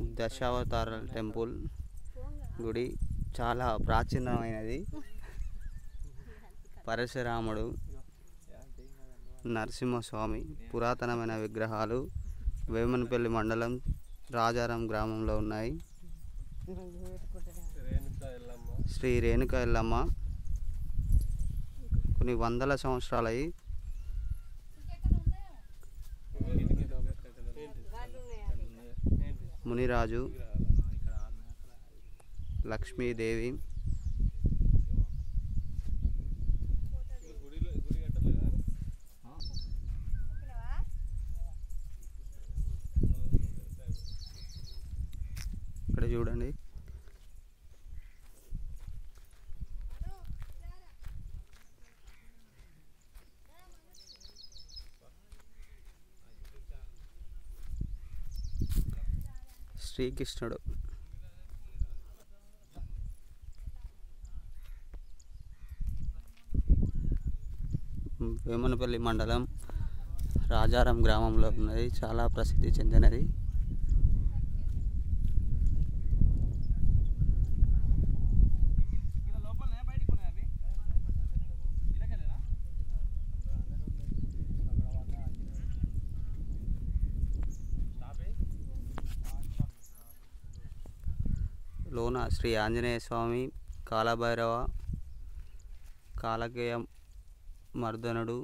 దశావతార temple గుడి చాలా ప్రాచీనమైనది. పరశురాముడు నరసింహస్వామి పురాతనమైన విగ్రహాలు వేమనపల్లి మండలం రాజారాం గ్రామంలో ఉన్నాయి. శ్రీ రేణుక ఎల్లమ్మ. కొన్ని వందల సంవత్సరాలయ్యి మునిరాజు లక్ష్మీదేవి. ఇక్కడ చూడండి. శ్రీకృష్ణుడు. వేమనపల్లి మండలం రాజారం గ్రామంలో ఉన్నది. చాలా ప్రసిద్ధి చెందినది. లోన శ్రీ ఆంజనేయ స్వామి కాలభైరవ కాలకేయ మర్దనుడు